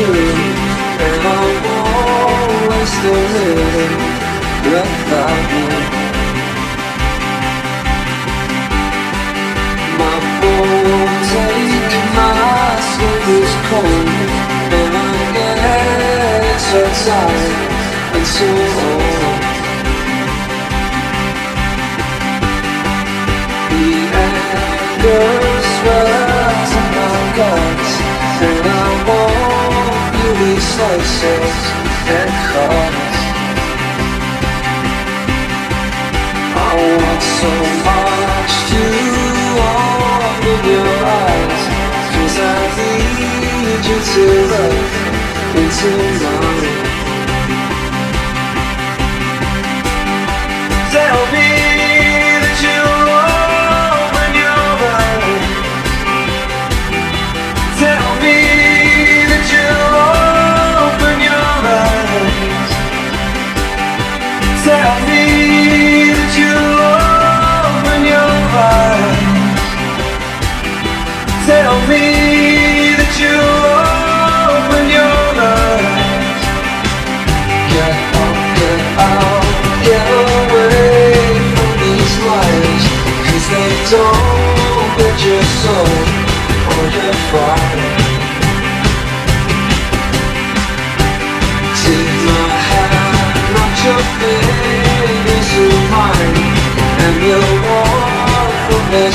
untrue, and I won't waste a minute without you. My bones ache, my skin is cold, and I get so tired and so old. The anger swells in my guts, and I want slices and cuts. I want so much to open your eyes, 'cause I need you to look into mine. Every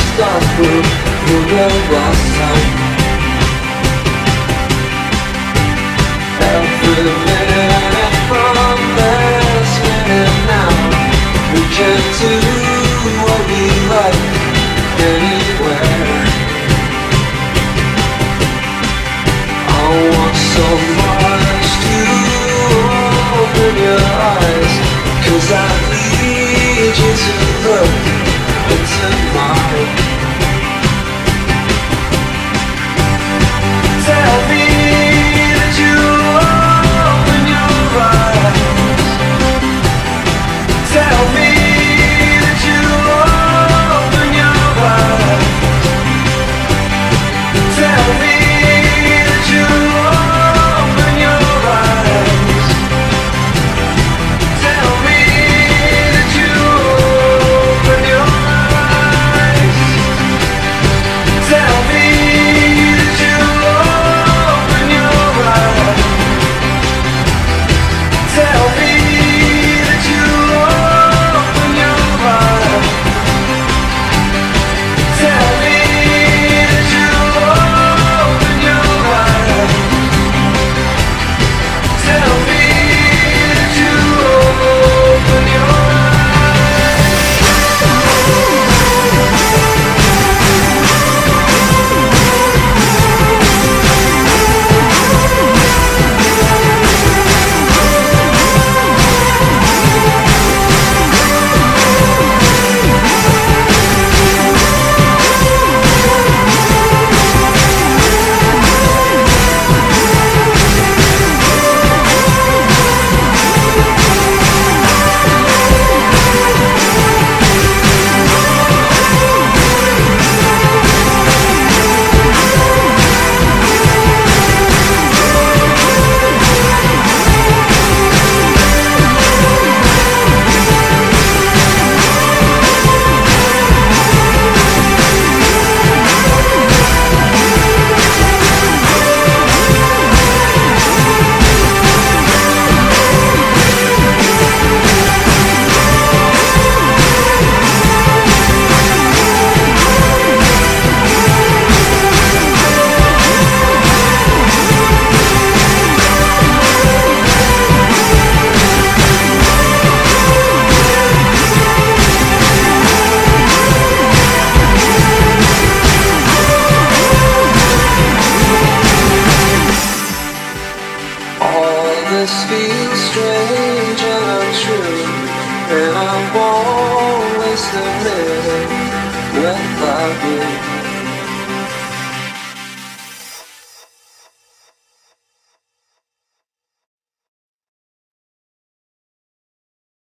minute from this minute now, we can do what we like anywhere. I want so much to open your eyes, 'cause I need you to look into mine. This feels strange and untrue, and I won't waste a minute without you.